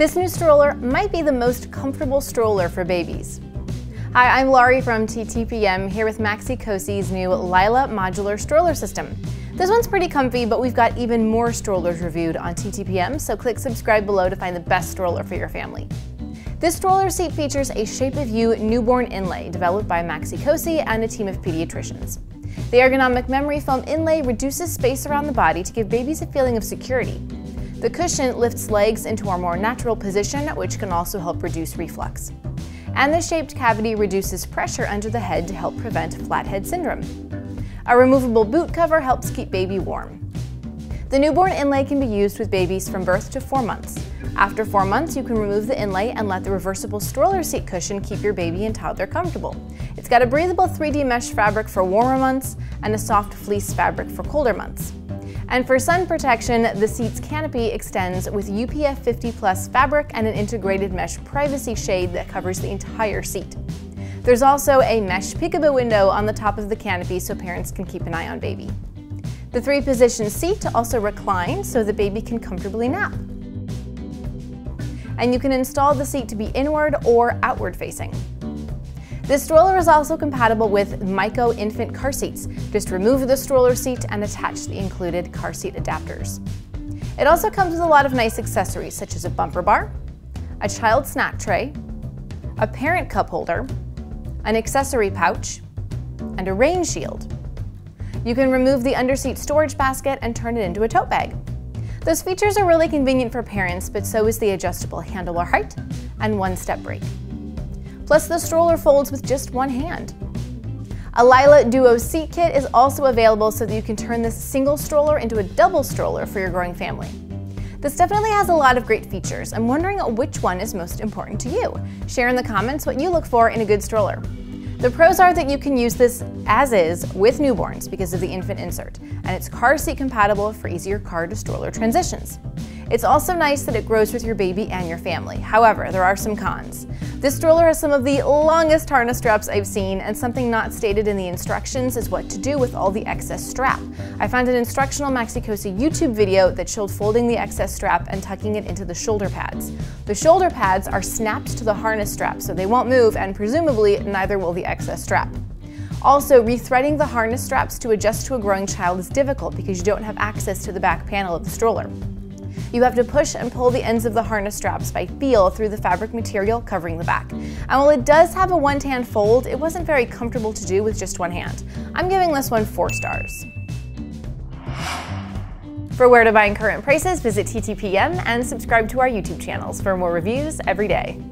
This new stroller might be the most comfortable stroller for babies. Hi, I'm Laurie from TTPM here with Maxi-Cosi's new Lila modular stroller system. This one's pretty comfy, but we've got even more strollers reviewed on TTPM, so click subscribe below to find the best stroller for your family. This stroller seat features a Shape of You newborn inlay developed by Maxi-Cosi and a team of pediatricians. The ergonomic memory foam inlay reduces space around the body to give babies a feeling of security. The cushion lifts legs into a more natural position, which can also help reduce reflux. And the shaped cavity reduces pressure under the head to help prevent flathead syndrome. A removable boot cover helps keep baby warm. The newborn inlay can be used with babies from birth to four months. After four months, you can remove the inlay and let the reversible stroller seat cushion keep your baby and toddler comfortable. It's got a breathable 3D mesh fabric for warmer months and a soft fleece fabric for colder months. And for sun protection, the seat's canopy extends with UPF 50 plus fabric and an integrated mesh privacy shade that covers the entire seat. There's also a mesh peekaboo window on the top of the canopy so parents can keep an eye on baby. The three position seat also reclines so the baby can comfortably nap. And you can install the seat to be inward or outward facing. This stroller is also compatible with Mico infant car seats. Just remove the stroller seat and attach the included car seat adapters. It also comes with a lot of nice accessories such as a bumper bar, a child snack tray, a parent cup holder, an accessory pouch, and a rain shield. You can remove the underseat storage basket and turn it into a tote bag. Those features are really convenient for parents, but so is the adjustable handlebar height and one-step brake. Plus the stroller folds with just one hand. A Lila Duo seat kit is also available so that you can turn this single stroller into a double stroller for your growing family. This definitely has a lot of great features. I'm wondering which one is most important to you. Share in the comments what you look for in a good stroller. The pros are that you can use this as is with newborns because of the infant insert, and it's car seat compatible for easier car to stroller transitions. It's also nice that it grows with your baby and your family. However, there are some cons. This stroller has some of the longest harness straps I've seen, and something not stated in the instructions is what to do with all the excess strap. I found an instructional Maxi-Cosi YouTube video that showed folding the excess strap and tucking it into the shoulder pads. The shoulder pads are snapped to the harness strap, so they won't move, and presumably neither will the excess strap. Also, rethreading the harness straps to adjust to a growing child is difficult because you don't have access to the back panel of the stroller. You have to push and pull the ends of the harness straps by feel through the fabric material covering the back. And while it does have a one-hand fold, it wasn't very comfortable to do with just one hand. I'm giving this one four stars. For where to buy and current prices, visit TTPM and subscribe to our YouTube channels for more reviews every day.